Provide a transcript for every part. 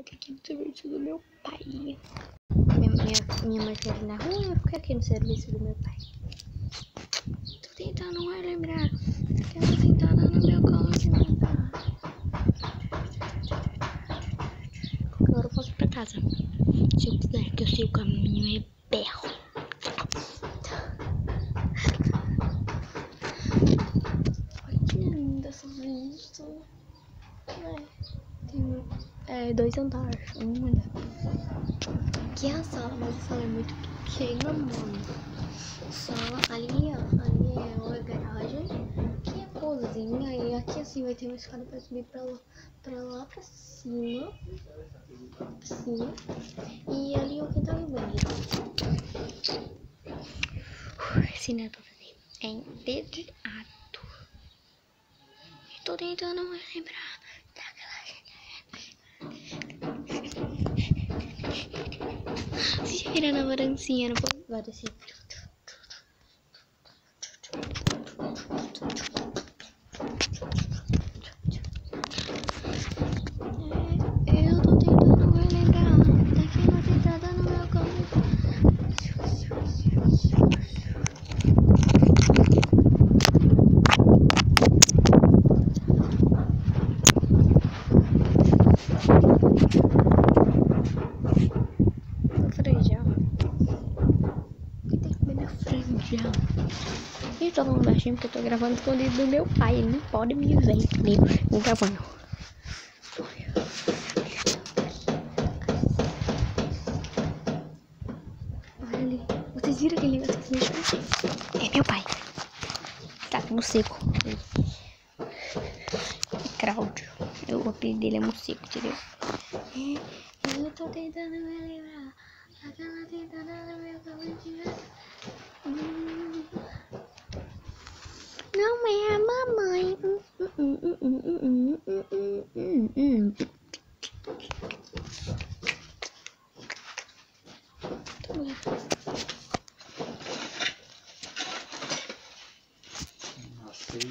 aqui no serviço do meu pai. Minha, minha, mãe foi ali na rua, eu fiquei aqui no serviço do meu pai. Tô tentando relembrar. Quero sentada no meu colo de nada. Agora eu posso ir pra casa. Se eu quiser, que eu sei o caminho é berro. Olha que linda essa vista. É, tem é, dois andares. Um andar. Aqui é a sala, mas a sala é muito pequena, mano. Sala ali, ó. Ali é a garagem. Aqui é a cozinha. E aqui assim vai ter uma escada pra subir pra lá pra, lá pra cima. Cima. E ali é o quintal e o banheiro. Esse não é pra fazer. É entediado. Tô tentando lembrar Cheira na morancinha não pode parecer. É, eu tô tentando me lembrar tá no meu. Thank you. Franjão? E tô falando baixinho porque eu tô gravando escondido do meu pai. Ele não pode me ver comigo. Me gravando. Olha ali. Vocês viram aquele negócio que mexeu? É meu pai. Tá com seco. Cláudio. O apelido dele é Moceco, entendeu? É, eu tô tentando me lembrar. Aquela tentada no meu cabelo. Então,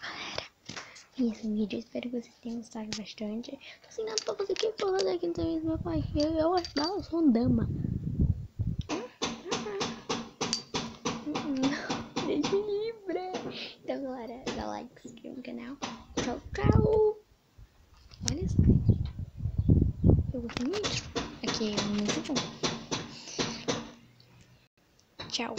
galera, esse vídeo. Espero que vocês tenham gostado bastante. Tô nada pra fazer aqui pra fazer aqui no do meu pai. Eu, eu, eu sou dama. Deus me livre. Então, galera, dá like, se inscreva no canal. Tchau, tchau. Eu gostei muito. Aqui é muito bom. Tchau.